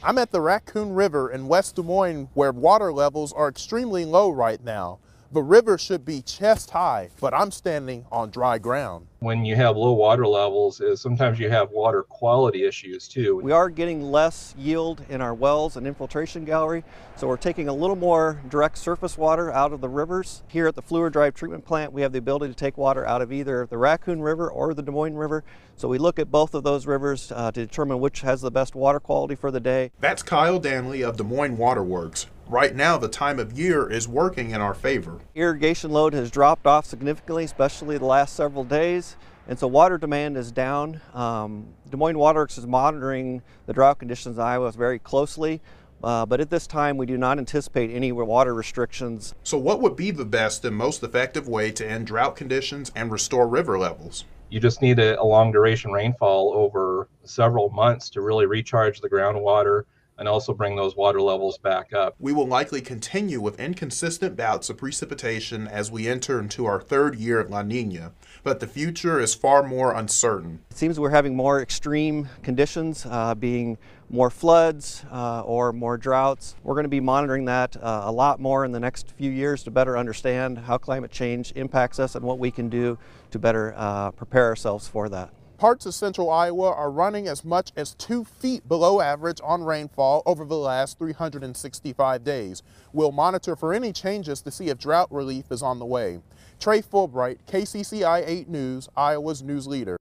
I'm at the Raccoon River in West Des Moines where water levels are extremely low right now. The river should be chest high, but I'm standing on dry ground. When you have low water levels, is sometimes you have water quality issues too. We are getting less yield in our wells and infiltration gallery, so we're taking a little more direct surface water out of the rivers. Here at the Fleur Drive Treatment Plant, we have the ability to take water out of either the Raccoon River or the Des Moines River. So we look at both of those rivers uh, to determine which has the best water quality for the day. That's Kyle Danley of Des Moines Waterworks. Right now, the time of year is working in our favor. Irrigation load has dropped off significantly, especially the last several days, and so water demand is down. Um, Des Moines Waterworks is monitoring the drought conditions in Iowa very closely. Uh, but at this time, we do not anticipate any water restrictions. So, what would be the best and most effective way to end drought conditions and restore river levels? You just need a, a long duration rainfall over several months to really recharge the groundwater and also bring those water levels back up. We will likely continue with inconsistent bouts of precipitation as we enter into our third year of La Nina, but the future is far more uncertain. It seems we're having more extreme conditions, uh, being more floods uh, or more droughts. We're going to be monitoring that uh, a lot more in the next few years to better understand how climate change impacts us and what we can do to better uh, prepare ourselves for that. Parts of central Iowa are running as much as two feet below average on rainfall over the last 365 days. We'll monitor for any changes to see if drought relief is on the way. Trey Fulbright, KCCI 8 News, Iowa's news leader.